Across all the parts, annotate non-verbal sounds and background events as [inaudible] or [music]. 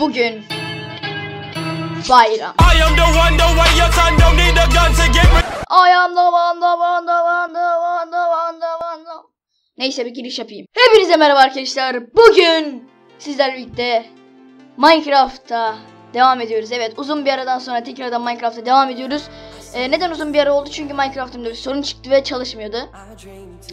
bugün bayram. I am the one, the way your son don't need a gun to get rid. I am the one, the one, the one, the one, the one, the one, the Neyse bir giriş yapayım. Hepinize merhaba arkadaşlar. Bugün sizlerle birlikte Minecraft'ta devam ediyoruz. Evet uzun bir aradan sonra tekrardan Minecraft'ta devam ediyoruz. Ee, neden uzun bir ara oldu? Çünkü Minecraft'ımda bir sorun çıktı ve çalışmıyordu.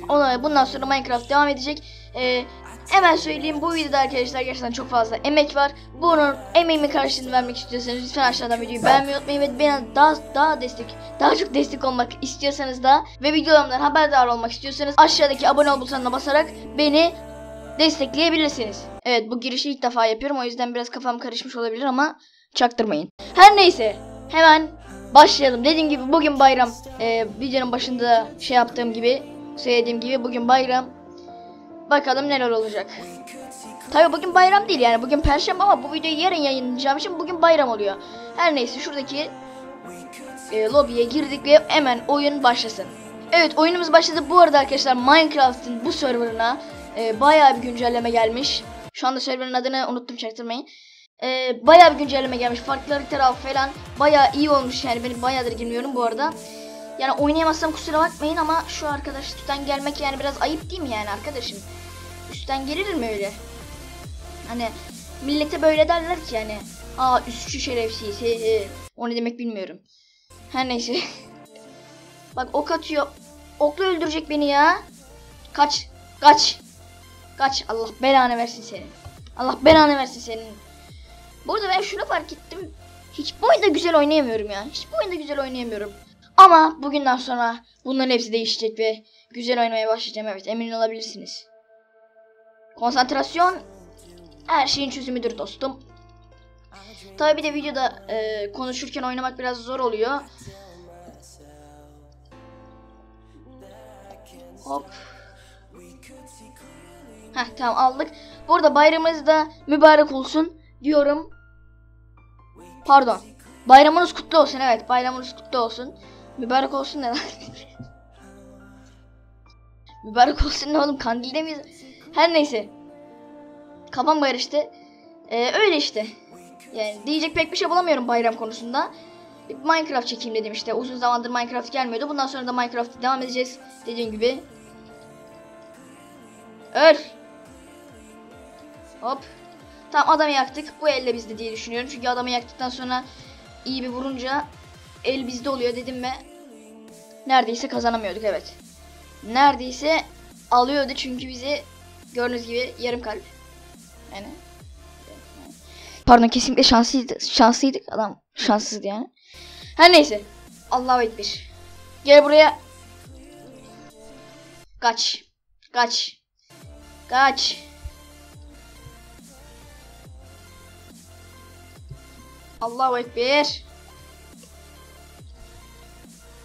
Ona bundan sonra Minecraft devam edecek. Ee, hemen söyleyeyim bu videoda arkadaşlar gerçekten çok fazla emek var. Bunun emeğimi karşılığını vermek istiyorsanız lütfen aşağıdan videoyu beğenmeyi unutmayın ve bana daha daha destek daha çok destek olmak istiyorsanız da ve videolarımdan haberdar olmak istiyorsanız aşağıdaki abone ol butonuna basarak beni destekleyebilirsiniz. Evet bu girişi ilk defa yapıyorum o yüzden biraz kafam karışmış olabilir ama çaktırmayın. Her neyse hemen başlayalım. Dediğim gibi bugün bayram. Ee, videonun başında şey yaptığım gibi söylediğim gibi bugün bayram. Bakalım neler olacak. Tabii bugün bayram değil yani bugün perşembe ama bu videoyu yarın yayınlayacağım için bugün bayram oluyor. Her neyse şuradaki e, lobiye girdik ve hemen oyun başlasın. Evet oyunumuz başladı. Bu arada arkadaşlar Minecraft'ın bu serverına e, bayağı bir güncelleme gelmiş. Şu anda serverın adını unuttum çaktırmayın. E, bayağı bir güncelleme gelmiş. Farklı haritalar falan bayağı iyi olmuş yani benim bayağıdır girmiyorum bu arada. Yani oynayamazsam kusura bakmayın ama şu arkadaş üstten gelmek yani biraz ayıp değil mi yani arkadaşım? Üstten gelir mi öyle? Hani millete böyle derler ki yani. Aa üstçü şerefsiz. He he. O ne demek bilmiyorum. Her neyse. [laughs] Bak ok atıyor. Okla öldürecek beni ya. Kaç. Kaç. Kaç. Allah belanı versin senin. Allah belanı versin senin. Burada ben şunu fark ettim. Hiç bu oyunda güzel oynayamıyorum ya. Hiç bu oyunda güzel oynayamıyorum. Ama bugünden sonra bunların hepsi değişecek ve güzel oynamaya başlayacağım. Evet emin olabilirsiniz. Konsantrasyon her şeyin çözümüdür dostum. Tabi bir de videoda e, konuşurken oynamak biraz zor oluyor. Hop. Heh tamam aldık. Burada bayramınız da mübarek olsun diyorum. Pardon. Bayramınız kutlu olsun evet bayramınız kutlu olsun. Mübarek olsun ne lan? Mübarek olsun ne oğlum kandilde miyiz? Her neyse. Kafam karıştı. Ee, öyle işte. Yani diyecek pek bir şey bulamıyorum bayram konusunda. Minecraft çekeyim dedim işte. Uzun zamandır Minecraft gelmiyordu. Bundan sonra da Minecraft'a devam edeceğiz. Dediğim gibi. Öl. Hop. Tamam adamı yaktık. Bu elle bizde diye düşünüyorum. Çünkü adamı yaktıktan sonra iyi bir vurunca el bizde oluyor dedim ve neredeyse kazanamıyorduk evet. Neredeyse alıyordu çünkü bizi gördüğünüz gibi yarım kalp. Yani Pardon kesinlikle şanslıydı. Şanslıydık. Adam şanssızdı yani. Her neyse. Allahu Ekber. Gel buraya. Kaç. Kaç. Kaç. Allahu Ekber.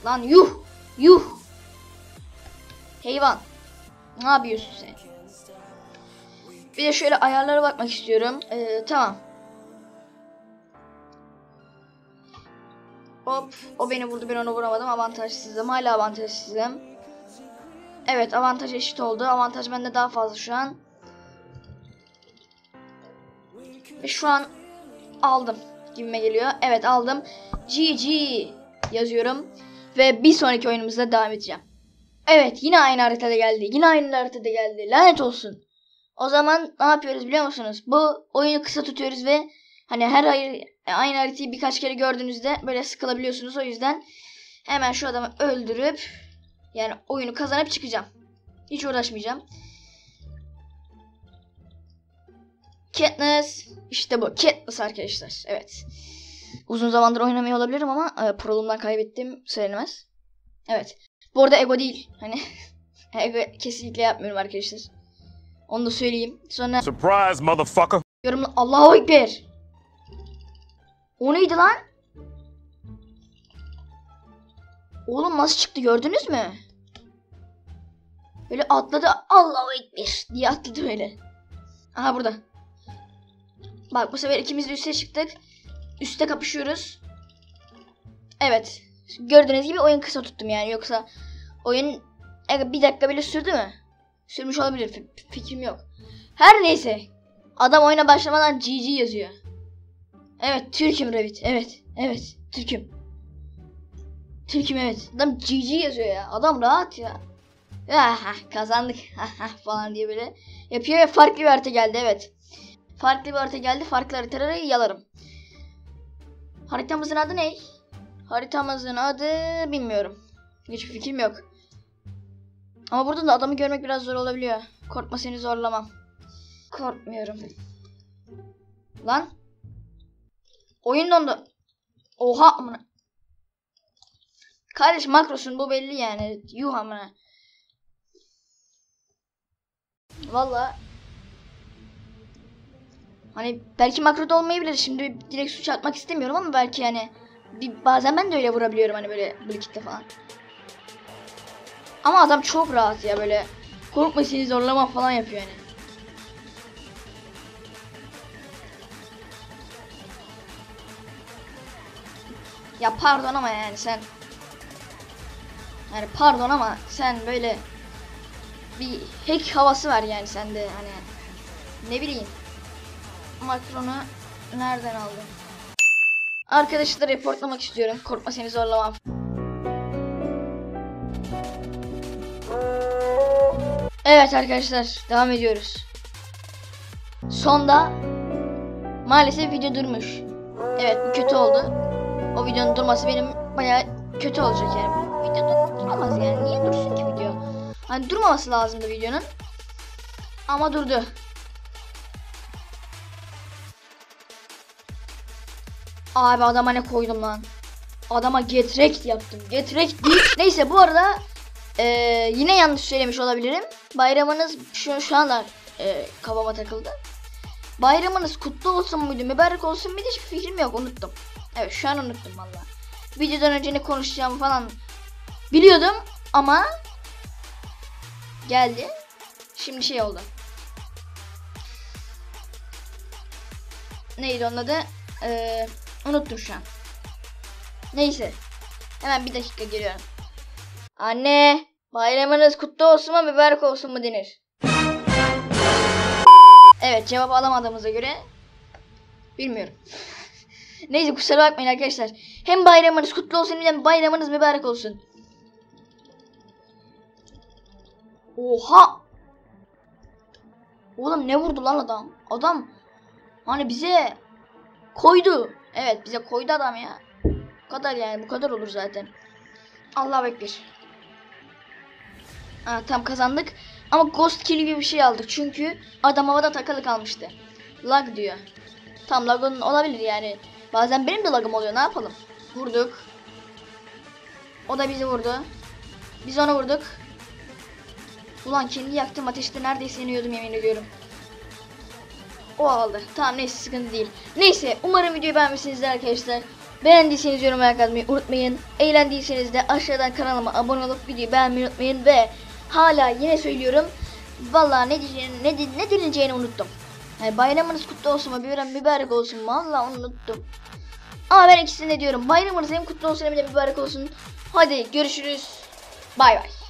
Lan yuh. Yuh. Hayvan. Ne yapıyorsun sen? Bir de şöyle ayarlara bakmak istiyorum. Ee, tamam. Hop. O beni vurdu. Ben onu vuramadım. Avantajsızım. Hala avantajsızım. Evet. Avantaj eşit oldu. Avantaj bende daha fazla şu an. Ve şu an aldım gibime geliyor. Evet aldım. GG yazıyorum. Ve bir sonraki oyunumuzda devam edeceğim. Evet yine aynı haritada geldi. Yine aynı haritada geldi. Lanet olsun. O zaman ne yapıyoruz biliyor musunuz? Bu oyunu kısa tutuyoruz ve hani her hayır aynı haritayı birkaç kere gördüğünüzde böyle sıkılabiliyorsunuz. O yüzden hemen şu adamı öldürüp yani oyunu kazanıp çıkacağım. Hiç uğraşmayacağım. Katniss. işte bu. Katniss arkadaşlar. Evet. Uzun zamandır oynamıyor olabilirim ama e, prolumdan kaybettim söylenemez. Evet. Bu arada ego değil. Hani [laughs] ego kesinlikle yapmıyorum arkadaşlar. Onu da söyleyeyim. Sonra Surprise, motherfucker. yorumla Allahu Ekber. O neydi lan? Oğlum nasıl çıktı gördünüz mü? Böyle atladı Allahu Ekber diye atladı böyle. Aha burada. Bak bu sefer ikimiz de üste çıktık. Üste kapışıyoruz. Evet. Gördüğünüz gibi oyun kısa tuttum yani. Yoksa oyun e, bir dakika bile sürdü mü? Sürmüş olabilir. F- fikrim yok. Her neyse. Adam oyuna başlamadan GG yazıyor. Evet Türk'üm Revit. Evet. Evet. Türk'üm. Türk'üm evet. Adam GG yazıyor ya. Adam rahat ya. Ya hah, kazandık hah, [laughs] hah falan diye böyle yapıyor ve farklı bir harita geldi evet. Farklı bir harita geldi. Farklı haritaları yalarım. Haritamızın adı ne? Haritamızın adı bilmiyorum. Hiçbir fikrim yok. Ama burada da adamı görmek biraz zor olabiliyor. Korkma seni zorlamam. Korkmuyorum. Lan. Oyun dondu. Oha amına. Kardeş makrosun bu belli yani. Yuh amına. Valla. Hani belki makroda olmayabilir. Şimdi direkt suç atmak istemiyorum ama belki yani bir, bazen ben de öyle vurabiliyorum hani böyle blikitte falan. Ama adam çok rahat ya böyle korkma seni zorlama falan yapıyor yani. Ya pardon ama yani sen yani pardon ama sen böyle bir hack havası var yani sende hani ne bileyim Macron'u nereden aldın? Arkadaşları reportlamak istiyorum. Korkma seni zorlamam. Evet arkadaşlar devam ediyoruz. Sonda maalesef video durmuş. Evet bu kötü oldu. O videonun durması benim baya kötü olacak yani. Bu video dur- duramaz yani. Niye dursun ki video? Hani durmaması lazımdı videonun. Ama durdu. Abi adama ne koydum lan? Adama getrek yaptım. Getrek değil. [laughs] Neyse bu arada eee, yine yanlış söylemiş olabilirim. Bayramınız şu, şu anlar eee, kafama takıldı. Bayramınız kutlu olsun muydu, mübarek olsun muydu hiçbir fikrim yok unuttum. Evet şu an unuttum valla. Videodan önce ne konuşacağımı falan biliyordum ama geldi. Şimdi şey oldu. Neydi onun adı? Ee, unuttum şu an. Neyse. Hemen bir dakika geliyorum. Anne, bayramınız kutlu olsun mu mübarek olsun mu denir? Evet cevap alamadığımıza göre bilmiyorum. [laughs] Neyse kusura bakmayın arkadaşlar. Hem bayramınız kutlu olsun hem bayramınız mübarek olsun. Oha! Oğlum ne vurdu lan adam? Adam hani bize koydu. Evet bize koydu adam ya. Bu kadar yani bu kadar olur zaten. Allah bekler. Ha, tam kazandık. Ama ghost kill gibi bir şey aldık. Çünkü adam havada takılı kalmıştı. Lag diyor. Tam lagın olabilir yani. Bazen benim de lagım oluyor. Ne yapalım? Vurduk. O da bizi vurdu. Biz onu vurduk. Ulan kendi yaktım ateşte neredeyse yanıyordum yemin ediyorum. O aldı. Tamam neyse sıkıntı değil. Neyse umarım videoyu beğenmişsinizdir arkadaşlar. Beğendiyseniz yorum yazmayı unutmayın. Eğlendiyseniz de aşağıdan kanalıma abone olup videoyu beğenmeyi unutmayın ve hala yine söylüyorum. Vallahi ne diyeceğini, ne, ne denileceğini unuttum. Yani bayramınız kutlu olsun mu, bir mübarek olsun? Vallahi unuttum. Ama ben ikisini de diyorum. Bayramınız hem kutlu olsun hem de mübarek olsun. Hadi görüşürüz. Bay bay.